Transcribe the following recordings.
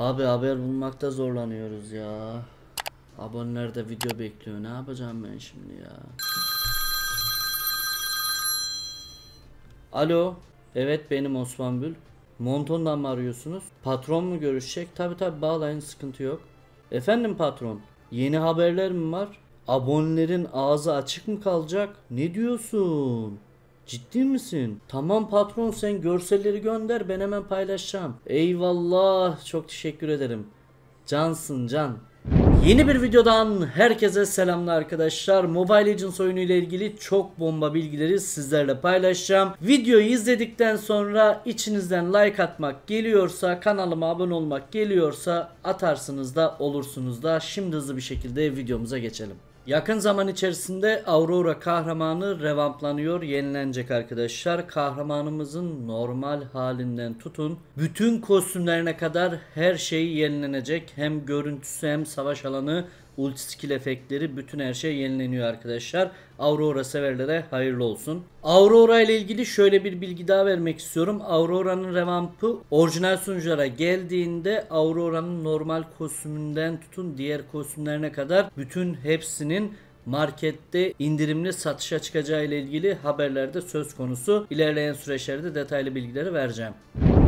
Abi haber bulmakta zorlanıyoruz ya. Aboneler de video bekliyor. Ne yapacağım ben şimdi ya? Alo. Evet benim Osman Bül. Monton'dan mı arıyorsunuz? Patron mu görüşecek? Tabi tabi bağlayın sıkıntı yok. Efendim patron. Yeni haberler mi var? Abonelerin ağzı açık mı kalacak? Ne diyorsun? Ciddi misin? Tamam patron sen görselleri gönder ben hemen paylaşacağım. Eyvallah çok teşekkür ederim. Cansın can. Yeni bir videodan herkese selamlar arkadaşlar. Mobile Legends oyunu ile ilgili çok bomba bilgileri sizlerle paylaşacağım. Videoyu izledikten sonra içinizden like atmak geliyorsa, kanalıma abone olmak geliyorsa atarsınız da olursunuz da. Şimdi hızlı bir şekilde videomuza geçelim. Yakın zaman içerisinde Aurora kahramanı revamplanıyor, yenilenecek arkadaşlar. Kahramanımızın normal halinden tutun bütün kostümlerine kadar her şey yenilenecek. Hem görüntüsü hem savaş alanı ulti skill efektleri bütün her şey yenileniyor arkadaşlar. Aurora severlere hayırlı olsun. Aurora ile ilgili şöyle bir bilgi daha vermek istiyorum. Aurora'nın revampı orijinal sunuculara geldiğinde Aurora'nın normal kostümünden tutun diğer kostümlerine kadar bütün hepsinin markette indirimli satışa çıkacağı ile ilgili haberlerde söz konusu. İlerleyen süreçlerde detaylı bilgileri vereceğim.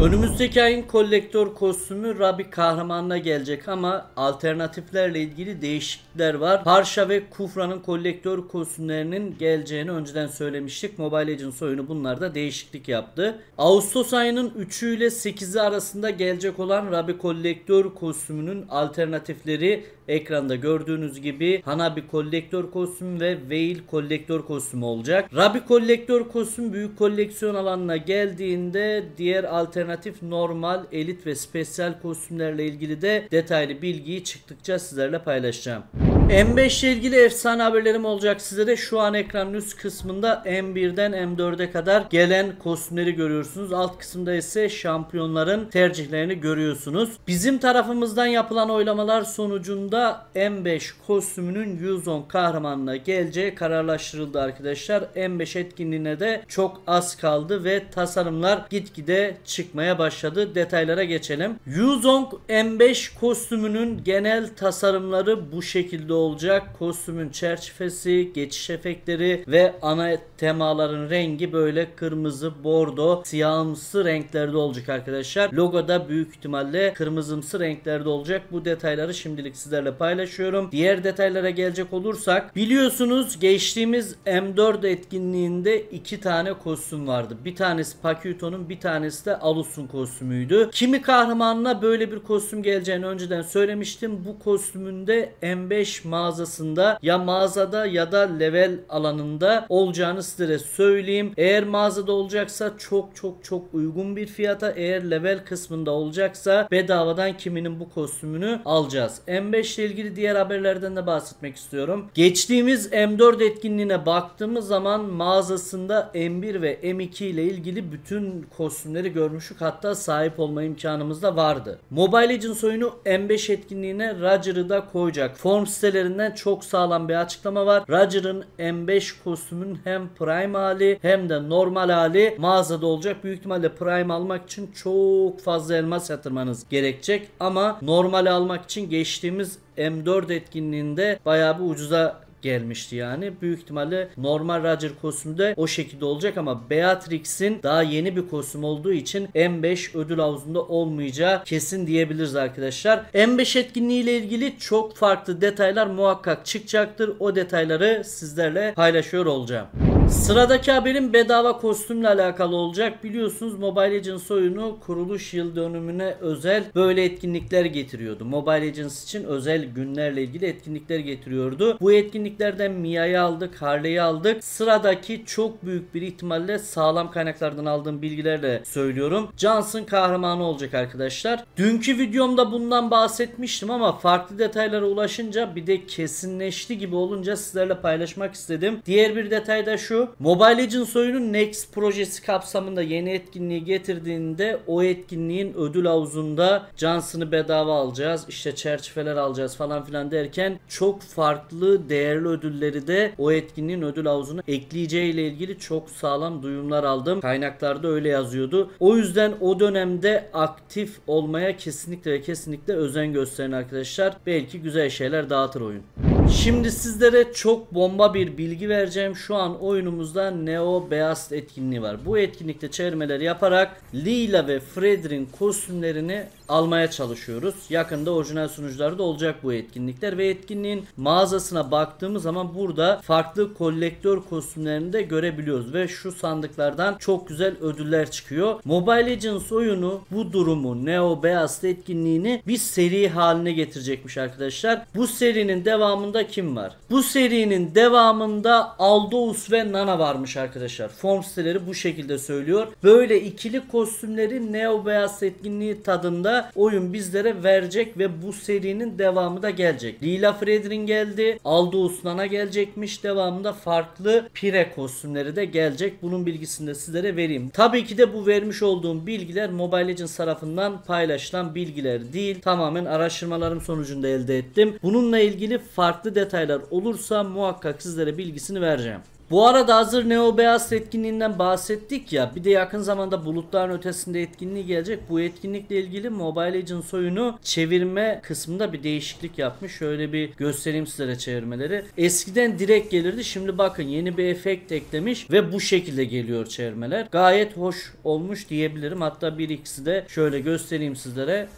Önümüzdeki ayın kolektör kostümü Rabi kahramanına gelecek ama alternatiflerle ilgili değişiklikler var. Parşa ve Kufra'nın kolektör kostümlerinin geleceğini önceden söylemiştik. Mobile Legends oyunu bunlarda değişiklik yaptı. Ağustos ayının 3'ü ile 8'i arasında gelecek olan Rabi kolektör kostümünün alternatifleri ekranda gördüğünüz gibi Hanabi kolektör kostümü ve Veil kolektör kostümü olacak. Rabi kolektör kostüm büyük koleksiyon alanına geldiğinde diğer alternatif normal, elit ve spesyal kostümlerle ilgili de detaylı bilgiyi çıktıkça sizlerle paylaşacağım. M5 ile ilgili efsane haberlerim olacak sizlere. Şu an ekranın üst kısmında M1'den M4'e kadar gelen kostümleri görüyorsunuz. Alt kısımda ise şampiyonların tercihlerini görüyorsunuz. Bizim tarafımızdan yapılan oylamalar sonucunda M5 kostümünün 110 kahramanına geleceği kararlaştırıldı arkadaşlar. M5 etkinliğine de çok az kaldı ve tasarımlar gitgide çıkmaya başladı. Detaylara geçelim. Yuzong M5 kostümünün genel tasarımları bu şekilde olacak. Kostümün çerçevesi, geçiş efektleri ve ana temaların rengi böyle kırmızı, bordo, siyahımsı renklerde olacak arkadaşlar. Logo da büyük ihtimalle kırmızımsı renklerde olacak. Bu detayları şimdilik sizlerle paylaşıyorum. Diğer detaylara gelecek olursak biliyorsunuz geçtiğimiz M4 etkinliğinde iki tane kostüm vardı. Bir tanesi Pakyuto'nun bir tanesi de Alus'un kostümüydü. Kimi kahramanına böyle bir kostüm geleceğini önceden söylemiştim. Bu kostümünde M5 mağazasında ya mağazada ya da level alanında olacağını sizlere söyleyeyim. Eğer mağazada olacaksa çok çok çok uygun bir fiyata eğer level kısmında olacaksa bedavadan kiminin bu kostümünü alacağız. M5 ile ilgili diğer haberlerden de bahsetmek istiyorum. Geçtiğimiz M4 etkinliğine baktığımız zaman mağazasında M1 ve M2 ile ilgili bütün kostümleri görmüştük. Hatta sahip olma imkanımız da vardı. Mobile Legends oyunu M5 etkinliğine Roger'ı da koyacak. Form sitelerinden çok sağlam bir açıklama var. Roger'ın M5 kostümünün hem prime hali hem de normal hali mağazada olacak. Büyük ihtimalle prime almak için çok fazla elmas yatırmanız gerekecek. Ama normal almak için geçtiğimiz M4 etkinliğinde bayağı bir ucuza gelmişti yani. Büyük ihtimalle normal Roger kostümü de o şekilde olacak ama Beatrix'in daha yeni bir kostüm olduğu için M5 ödül havuzunda olmayacağı kesin diyebiliriz arkadaşlar. M5 etkinliği ile ilgili çok farklı detaylar muhakkak çıkacaktır. O detayları sizlerle paylaşıyor olacağım. Sıradaki haberim bedava kostümle alakalı olacak. Biliyorsunuz Mobile Legends oyunu kuruluş yıl dönümüne özel böyle etkinlikler getiriyordu. Mobile Legends için özel günlerle ilgili etkinlikler getiriyordu. Bu etkinliklerden Mia'yı aldık, Harley'i aldık. Sıradaki çok büyük bir ihtimalle sağlam kaynaklardan aldığım bilgilerle söylüyorum. Johnson kahramanı olacak arkadaşlar. Dünkü videomda bundan bahsetmiştim ama farklı detaylara ulaşınca bir de kesinleşti gibi olunca sizlerle paylaşmak istedim. Diğer bir detay da şu şu. Mobile Legends oyunun Next projesi kapsamında yeni etkinliği getirdiğinde o etkinliğin ödül havuzunda Johnson'ı bedava alacağız. İşte çerçeveler alacağız falan filan derken çok farklı değerli ödülleri de o etkinliğin ödül havuzuna ekleyeceği ile ilgili çok sağlam duyumlar aldım. Kaynaklarda öyle yazıyordu. O yüzden o dönemde aktif olmaya kesinlikle ve kesinlikle özen gösterin arkadaşlar. Belki güzel şeyler dağıtır oyun. Şimdi sizlere çok bomba bir bilgi vereceğim. Şu an oyunumuzda Neo Beast etkinliği var. Bu etkinlikte çevirmeler yaparak Lila ve Fredrin kostümlerini almaya çalışıyoruz. Yakında orijinal sunucularda olacak bu etkinlikler ve etkinliğin mağazasına baktığımız zaman burada farklı kolektör kostümlerini de görebiliyoruz ve şu sandıklardan çok güzel ödüller çıkıyor. Mobile Legends oyunu bu durumu Neo Beast etkinliğini bir seri haline getirecekmiş arkadaşlar. Bu serinin devamında kim var? Bu serinin devamında Aldous ve Nana varmış arkadaşlar. Form siteleri bu şekilde söylüyor. Böyle ikili kostümleri Neo Beast etkinliği tadında oyun bizlere verecek ve bu serinin devamı da gelecek. Lila Fredrin geldi. Aldous Nana gelecekmiş. Devamında farklı Pire kostümleri de gelecek. Bunun bilgisini de sizlere vereyim. Tabii ki de bu vermiş olduğum bilgiler Mobile Legends tarafından paylaşılan bilgiler değil. Tamamen araştırmalarım sonucunda elde ettim. Bununla ilgili farklı detaylar olursa muhakkak sizlere bilgisini vereceğim. Bu arada hazır Neo Beyaz etkinliğinden bahsettik ya bir de yakın zamanda bulutların ötesinde etkinliği gelecek. Bu etkinlikle ilgili Mobile Legends oyunu çevirme kısmında bir değişiklik yapmış. Şöyle bir göstereyim sizlere çevirmeleri. Eskiden direkt gelirdi. Şimdi bakın yeni bir efekt eklemiş ve bu şekilde geliyor çevirmeler. Gayet hoş olmuş diyebilirim. Hatta bir ikisi de şöyle göstereyim sizlere.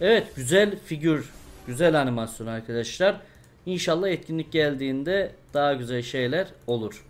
Evet güzel figür, güzel animasyon arkadaşlar. İnşallah etkinlik geldiğinde daha güzel şeyler olur.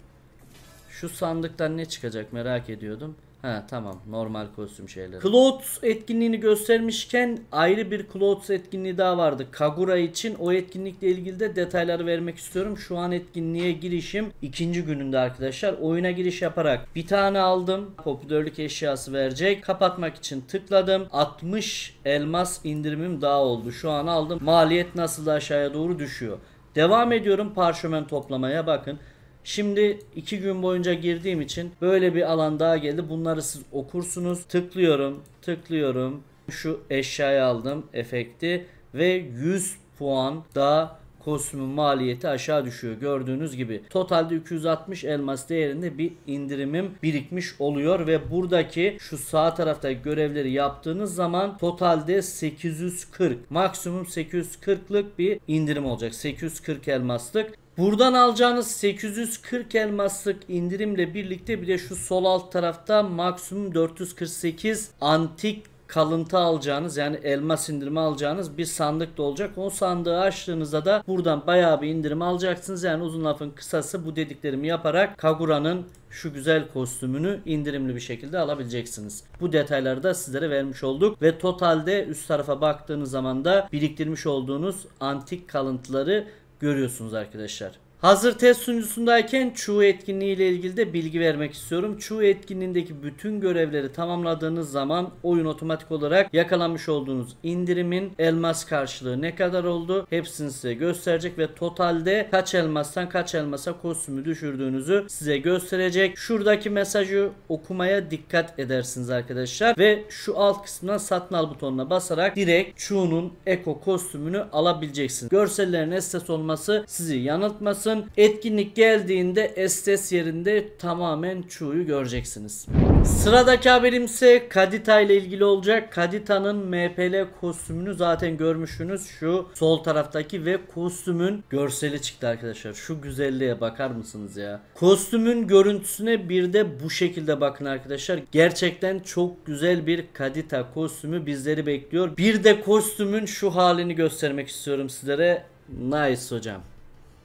Şu sandıktan ne çıkacak merak ediyordum. Ha tamam normal kostüm şeyleri. Clothes etkinliğini göstermişken ayrı bir Clothes etkinliği daha vardı. Kagura için o etkinlikle ilgili de detayları vermek istiyorum. Şu an etkinliğe girişim ikinci gününde arkadaşlar. Oyuna giriş yaparak bir tane aldım. Popülerlik eşyası verecek. Kapatmak için tıkladım. 60 elmas indirimim daha oldu. Şu an aldım. Maliyet nasıl da aşağıya doğru düşüyor. Devam ediyorum parşömen toplamaya bakın. Şimdi iki gün boyunca girdiğim için böyle bir alan daha geldi. Bunları siz okursunuz. Tıklıyorum, tıklıyorum. Şu eşyayı aldım, efekti ve 100 puan daha kostümün maliyeti aşağı düşüyor gördüğünüz gibi. Totalde 260 elmas değerinde bir indirimim birikmiş oluyor ve buradaki şu sağ taraftaki görevleri yaptığınız zaman totalde 840 maksimum 840'lık bir indirim olacak. 840 elmaslık. Buradan alacağınız 840 elmaslık indirimle birlikte bir de şu sol alt tarafta maksimum 448 antik kalıntı alacağınız yani elmas indirimi alacağınız bir sandık da olacak. O sandığı açtığınızda da buradan bayağı bir indirim alacaksınız. Yani uzun lafın kısası bu dediklerimi yaparak Kagura'nın şu güzel kostümünü indirimli bir şekilde alabileceksiniz. Bu detayları da sizlere vermiş olduk ve totalde üst tarafa baktığınız zaman da biriktirmiş olduğunuz antik kalıntıları görüyorsunuz arkadaşlar. Hazır test sunucusundayken Chu etkinliği ile ilgili de bilgi vermek istiyorum. Chu etkinliğindeki bütün görevleri tamamladığınız zaman oyun otomatik olarak yakalanmış olduğunuz indirimin elmas karşılığı ne kadar oldu hepsini size gösterecek ve totalde kaç elmastan kaç elmasa kostümü düşürdüğünüzü size gösterecek. Şuradaki mesajı okumaya dikkat edersiniz arkadaşlar ve şu alt kısmından satın al butonuna basarak direkt Chu'nun Eko kostümünü alabileceksiniz. Görsellerin estes olması sizi yanıltmasın olmasın. Etkinlik geldiğinde Estes yerinde tamamen Chu'yu göreceksiniz. Sıradaki haberim ise Kadita ile ilgili olacak. Kadita'nın MPL kostümünü zaten görmüşsünüz. Şu sol taraftaki ve kostümün görseli çıktı arkadaşlar. Şu güzelliğe bakar mısınız ya? Kostümün görüntüsüne bir de bu şekilde bakın arkadaşlar. Gerçekten çok güzel bir Kadita kostümü bizleri bekliyor. Bir de kostümün şu halini göstermek istiyorum sizlere. Nice hocam.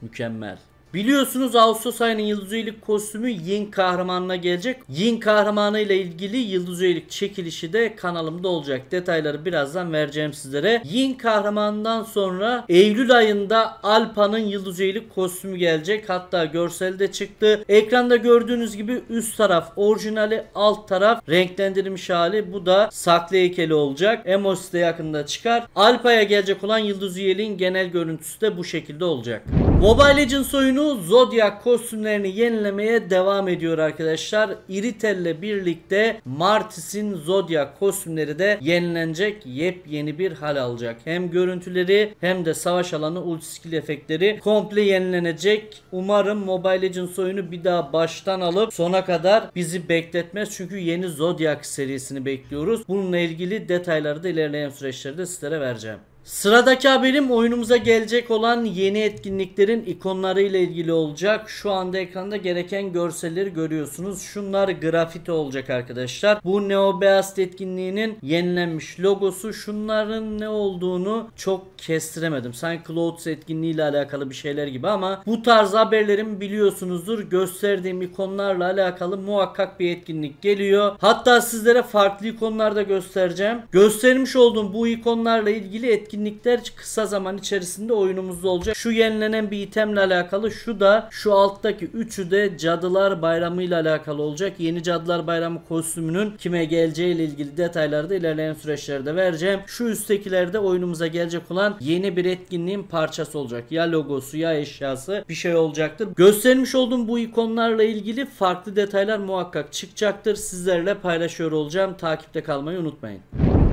Mükemmel. Biliyorsunuz Ağustos ayının Yıldız Üyelik kostümü Yin kahramanına gelecek. Yin kahramanı ile ilgili Yıldız Üyelik çekilişi de kanalımda olacak. Detayları birazdan vereceğim sizlere. Yin kahramanından sonra Eylül ayında Alpa'nın Yıldız Üyelik kostümü gelecek. Hatta görselde çıktı. Ekranda gördüğünüz gibi üst taraf orijinali alt taraf renklendirilmiş hali. Bu da saklı heykeli olacak. Emosi de yakında çıkar. Alpa'ya gelecek olan Yıldız Üyeliğin genel görüntüsü de bu şekilde olacak. Mobile Legends oyunu Zodiac kostümlerini yenilemeye devam ediyor arkadaşlar. Iritel ile birlikte Martis'in Zodiac kostümleri de yenilenecek. Yepyeni bir hal alacak. Hem görüntüleri hem de savaş alanı ulti skill efektleri komple yenilenecek. Umarım Mobile Legends oyunu bir daha baştan alıp sona kadar bizi bekletmez. Çünkü yeni Zodiac serisini bekliyoruz. Bununla ilgili detayları da ilerleyen süreçlerde sizlere vereceğim. Sıradaki haberim oyunumuza gelecek olan yeni etkinliklerin ikonları ile ilgili olacak. Şu anda ekranda gereken görselleri görüyorsunuz. Şunlar grafiti olacak arkadaşlar. Bu Neo Beast etkinliğinin yenilenmiş logosu. Şunların ne olduğunu çok kestiremedim. Sanki Clouds etkinliği ile alakalı bir şeyler gibi ama bu tarz haberlerim biliyorsunuzdur. Gösterdiğim ikonlarla alakalı muhakkak bir etkinlik geliyor. Hatta sizlere farklı ikonlar da göstereceğim. Göstermiş olduğum bu ikonlarla ilgili etkinlik etkinlikler kısa zaman içerisinde oyunumuzda olacak. Şu yenilenen bir itemle alakalı şu da şu alttaki üçü de Cadılar Bayramı ile alakalı olacak. Yeni Cadılar Bayramı kostümünün kime geleceği ile ilgili detayları da ilerleyen süreçlerde vereceğim. Şu üsttekilerde oyunumuza gelecek olan yeni bir etkinliğin parçası olacak. Ya logosu ya eşyası bir şey olacaktır. Göstermiş olduğum bu ikonlarla ilgili farklı detaylar muhakkak çıkacaktır. Sizlerle paylaşıyor olacağım. Takipte kalmayı unutmayın.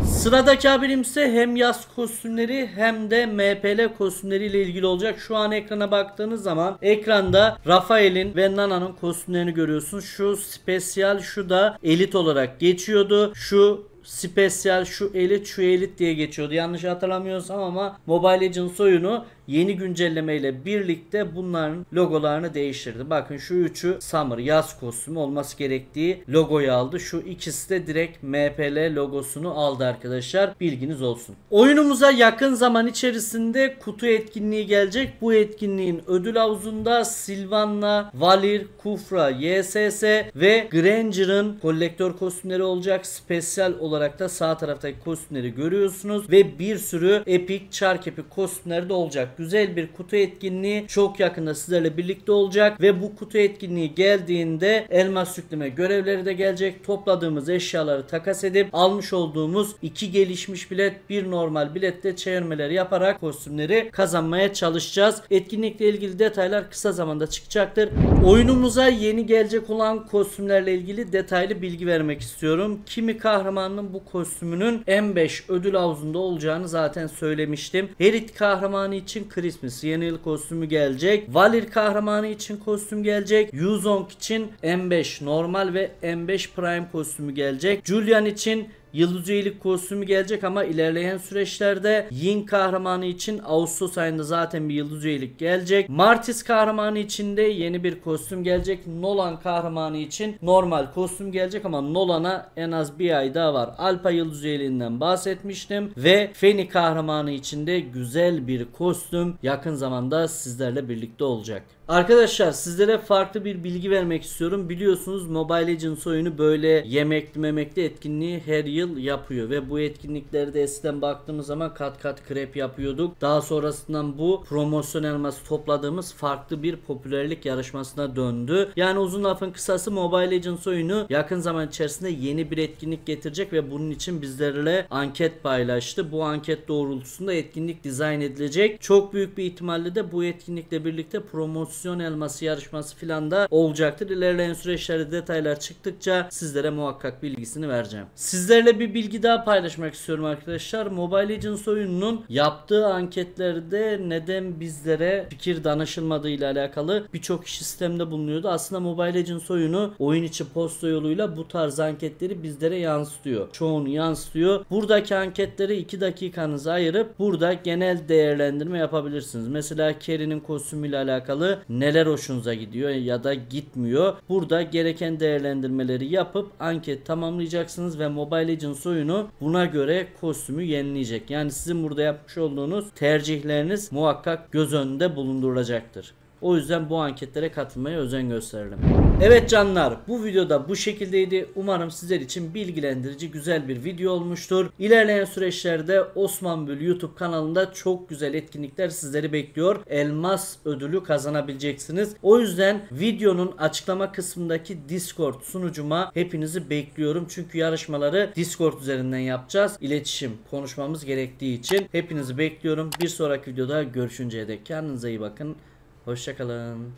Sıradaki haberim ise hem yaz kostümleri hem de MPL kostümleri ile ilgili olacak. Şu an ekrana baktığınız zaman ekranda Rafael'in ve Nana'nın kostümlerini görüyorsunuz. Şu spesyal şu da elit olarak geçiyordu. Şu spesyal şu elit şu elit diye geçiyordu. Yanlış hatırlamıyorsam ama Mobile Legends oyunu yeni güncelleme ile birlikte bunların logolarını değiştirdi. Bakın şu üçü Summer yaz kostümü olması gerektiği logoyu aldı. Şu ikisi de direkt MPL logosunu aldı arkadaşlar. Bilginiz olsun. Oyunumuza yakın zaman içerisinde kutu etkinliği gelecek. Bu etkinliğin ödül havuzunda Silvanna, Valir, Kufra, YSS ve Granger'ın kolektör kostümleri olacak. Spesyal olarak da sağ taraftaki kostümleri görüyorsunuz ve bir sürü epik, çark kostümleri de olacak güzel bir kutu etkinliği çok yakında sizlerle birlikte olacak ve bu kutu etkinliği geldiğinde elmas yükleme görevleri de gelecek. Topladığımız eşyaları takas edip almış olduğumuz iki gelişmiş bilet bir normal bilette çevirmeleri yaparak kostümleri kazanmaya çalışacağız. Etkinlikle ilgili detaylar kısa zamanda çıkacaktır. Oyunumuza yeni gelecek olan kostümlerle ilgili detaylı bilgi vermek istiyorum. Kimi kahramanın bu kostümünün M5 ödül havuzunda olacağını zaten söylemiştim. Herit kahramanı için Christmas yeni kostümü gelecek. Valir kahramanı için kostüm gelecek. Yuzong için M5 normal ve M5 Prime kostümü gelecek. Julian için Yıldız üyelik kostümü gelecek ama ilerleyen süreçlerde Yin kahramanı için Ağustos ayında zaten bir yıldız üyelik gelecek. Martis kahramanı için de yeni bir kostüm gelecek. Nolan kahramanı için normal kostüm gelecek ama Nolan'a en az bir ay daha var. Alpa yıldız üyeliğinden bahsetmiştim ve Feni kahramanı için de güzel bir kostüm yakın zamanda sizlerle birlikte olacak. Arkadaşlar sizlere farklı bir bilgi vermek istiyorum. Biliyorsunuz Mobile Legends oyunu böyle yemekli memekli etkinliği her yıl yapıyor ve bu etkinliklerde eskiden baktığımız zaman kat kat krep yapıyorduk. Daha sonrasından bu promosyon elması topladığımız farklı bir popülerlik yarışmasına döndü. Yani uzun lafın kısası Mobile Legends oyunu yakın zaman içerisinde yeni bir etkinlik getirecek ve bunun için bizlerle anket paylaştı. Bu anket doğrultusunda etkinlik dizayn edilecek. Çok büyük bir ihtimalle de bu etkinlikle birlikte promosyon elması yarışması filan da olacaktır. İlerleyen süreçlerde detaylar çıktıkça sizlere muhakkak bilgisini vereceğim. Sizlerle bir bilgi daha paylaşmak istiyorum arkadaşlar. Mobile Legends oyununun yaptığı anketlerde neden bizlere fikir danışılmadığı ile alakalı birçok sistemde bulunuyordu. Aslında Mobile Legends oyunu oyun içi posta yoluyla bu tarz anketleri bizlere yansıtıyor. Çoğunu yansıtıyor. Buradaki anketleri 2 dakikanızı ayırıp burada genel değerlendirme yapabilirsiniz. Mesela Kerry'nin kostümüyle alakalı neler hoşunuza gidiyor ya da gitmiyor. Burada gereken değerlendirmeleri yapıp anket tamamlayacaksınız ve Mobile Legends oyunu buna göre kostümü yenileyecek. Yani sizin burada yapmış olduğunuz tercihleriniz muhakkak göz önünde bulundurulacaktır. O yüzden bu anketlere katılmaya özen gösterelim. Evet canlar bu videoda bu şekildeydi. Umarım sizler için bilgilendirici güzel bir video olmuştur. İlerleyen süreçlerde Osmanbül YouTube kanalında çok güzel etkinlikler sizleri bekliyor. Elmas ödülü kazanabileceksiniz. O yüzden videonun açıklama kısmındaki Discord sunucuma hepinizi bekliyorum. Çünkü yarışmaları Discord üzerinden yapacağız. İletişim konuşmamız gerektiği için hepinizi bekliyorum. Bir sonraki videoda görüşünceye dek kendinize iyi bakın. Hoşçakalın.